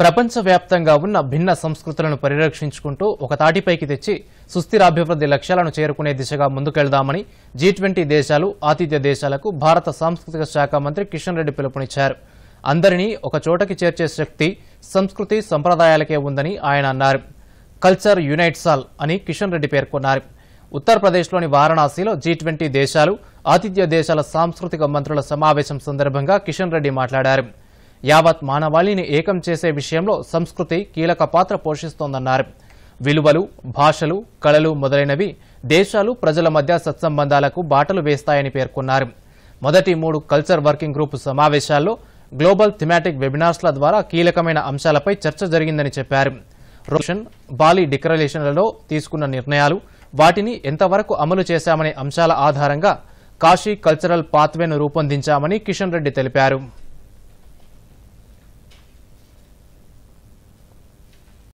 ప్రపంచవ్యాప్తంగా ఉన్న భిన్న సంస్కృతులను పరిరక్షించుకుంటూ ఒక తాటిపైకి తెచ్చి సుస్థిరాభివృద్ధి లక్ష్యాలను చేరుకునే దిశగా ముందుకెళ్దామని జీ ట్వంటీ దేశాలు ఆతిథ్య దేశాలకు భారత సాంస్కృతిక శాఖ మంత్రి కిషన్ రెడ్డి పిలుపునిచ్చారు. అందరినీ ఒక చోటకి చేర్చే శక్తి సంస్కృతి సంప్రదాయాలకే ఉందని ఆయన అన్నారు. కల్చర్ యునైట్స్ ఆల్ అని కిషన్ రెడ్డి పేర్కొన్నారు. ఉత్తరప్రదేశ్లోని వారణాసిలో జీ ట్వంటీ దేశాలు ఆతిథ్య దేశాల సాంస్కృతిక మంత్రుల సమావేశం సందర్భంగా కిషన్ రెడ్డి మాట్లాడారు. యావత్ మానవాళిని ఏకం చేసే విషయంలో సంస్కృతి కీలక పాత్ర పోషిస్తోందన్నారు. విలువలు భాషలు కళలు మొదలైనవి దేశాలు ప్రజల మధ్య సత్సంబంధాలకు బాటలు వేస్తాయని పేర్కొన్నారు. మొదటి మూడు కల్చర్ వర్కింగ్ గ్రూప్ సమావేశాల్లో గ్లోబల్ థిమాటిక్ వెబినార్స్ల ద్వారా కీలకమైన అంశాలపై చర్చ జరిగిందని చెప్పారు. రోషన్ బాలి డిక్లరేషన్లలో తీసుకున్న నిర్ణయాలు వాటిని ఎంతవరకు అమలు చేశామనే అంశాల ఆధారంగా కాశీ కల్చరల్ పాత్వేను రూపొందించామని కిషన్ రెడ్డి తెలిపారు.